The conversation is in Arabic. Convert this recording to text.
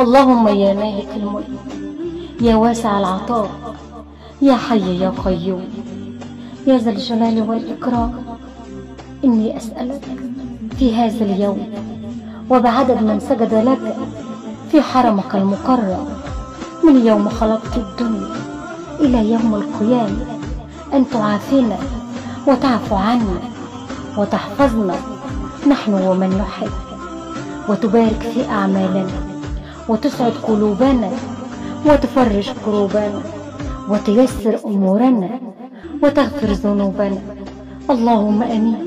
اللهم يا مالك الملك يا واسع العطاء يا حي يا قيوم يا ذا الجلال والإكرام. إني أسألك في هذا اليوم وبعدد من سجد لك في حرمك المكرم من يوم خلقت الدنيا إلى يوم القيامة أن تعافينا وتعفو عنا وتحفظنا نحن ومن نحب وتبارك في أعمالنا. وتسعد قلوبنا وتفرج كروبنا وتيسر أمورنا وتغفر ذنوبنا. اللهم أمين.